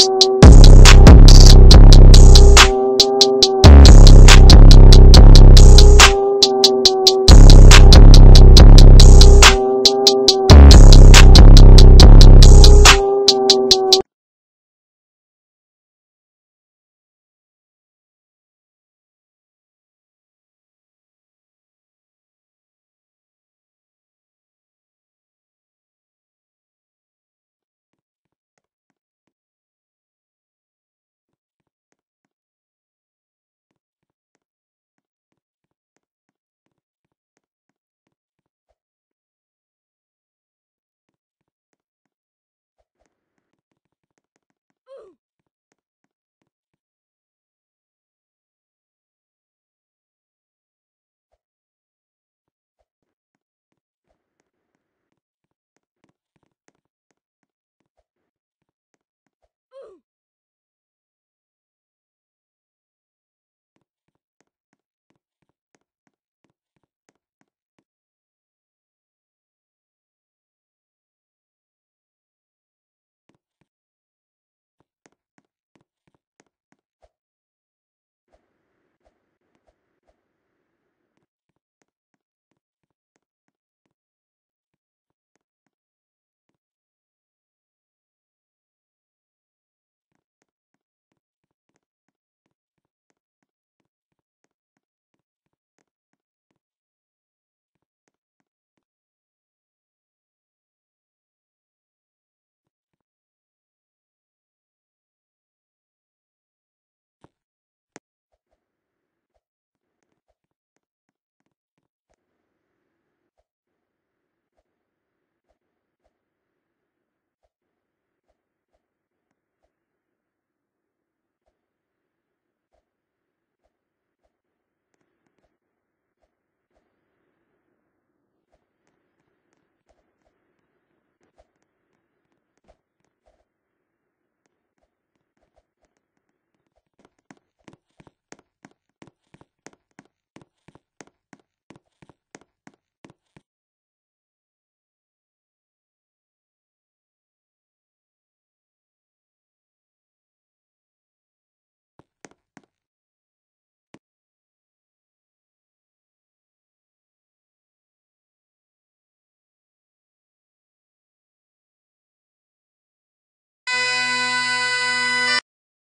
you